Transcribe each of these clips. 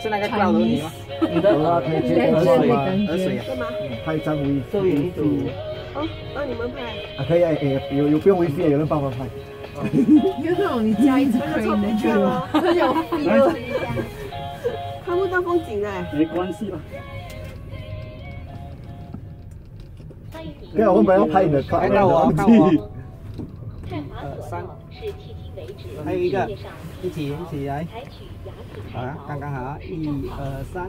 是那个高楼你吗？你的可以接河水？河水啊，干嘛？拍张 V，收银组。哦，帮你们拍。啊，可以哎哎，有有不用 V C，有人帮忙拍。有那种你加一只 crane 的就有 feel。看不到风景哎。没关系吧。对啊，我们本来要拍你的，看到我，看我。呃，三。还有一个，一起一起来。啊，刚刚好，一二三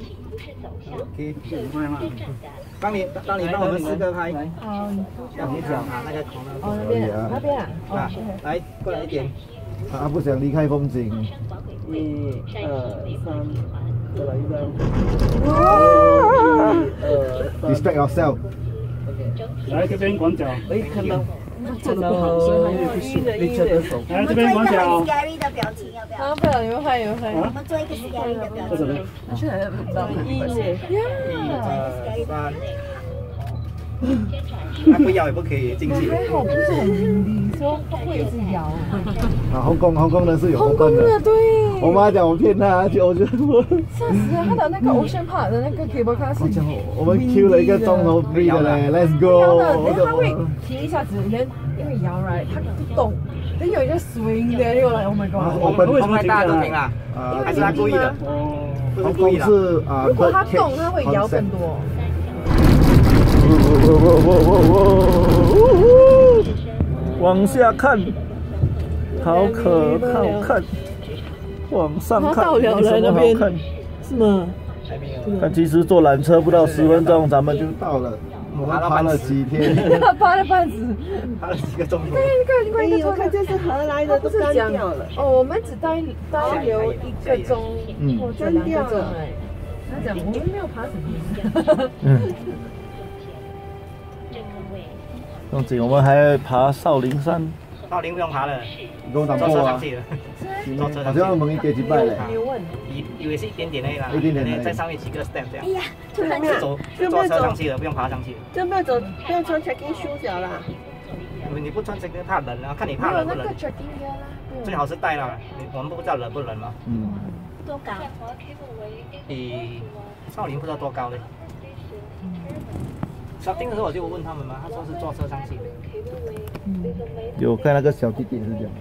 ，OK？帮你，帮你帮我们四个拍。好，你那个孔哦，那边啊，那边啊，啊，来过来一点。啊，不想离开风景。一二三，再来一张。哇！Distract yourself。来这边广角。哎，看到。做的不好，所以他有点不你牵的手。来这边广角。scary 的表情要不要？啊，不要，你们拍，你们拍。我们做一个 scary 的表情。去哪？一耶。一二三。那不摇也不可以进去。还好不是很灵，说会一直摇。啊，红宫红宫的是有红宫的，对。我妈讲我骗她，就我就我。吓死了，她的那个 Ocean Park 的那个 cable car 是。我们 Q 了一个钟头 free 的嘞，Let's go。摇的，他会停一下子，连因为摇 right，它不动，它有一个 swing 的，又来，Oh my god！我们为什么大家都停了？啊，还是他故意的？哦，红工是啊，如果它动，它会摇更多。往下看，好可好看。往上看，到了了那边，是吗？但其实坐缆车不到十分钟，咱们就到了。我们爬了几天？爬了半子，爬了几个钟头。对，你看，你看，你看，这是何来的？都干掉了。哦，我们只待待留一个钟，或者两个钟。哎，他讲我们没有爬什么。嗯。我们还爬少林山。少林不用爬了，坐车上去了。好像蒙一点几拜嘞。以以为是一点点而已啦，一点点在上面几个 step 这样。哎呀，就没有走，坐车上去了，不用爬上去。就不要走，不用穿 trekking shoes 啦。你不穿这个怕冷啊？看你怕冷不冷？最好是带了，我们不知道冷不冷嘛。嗯。多高？比少林不知道多高嘞。小丁的时候我就问他们嘛，他说是坐车上去的。有看那个小弟弟是这样，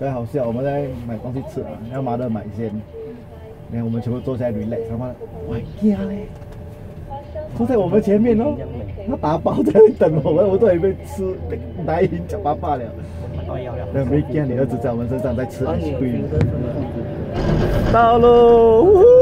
很好笑。我们在买东西吃啊，要妈的买先，你看我们全部坐下来 relax，他妈的，哇呀嘞，坐在我们前面哦，他打包在等我们，我都还没吃，拿一脚巴罢了。没见你儿子在我们身上在吃。到喽。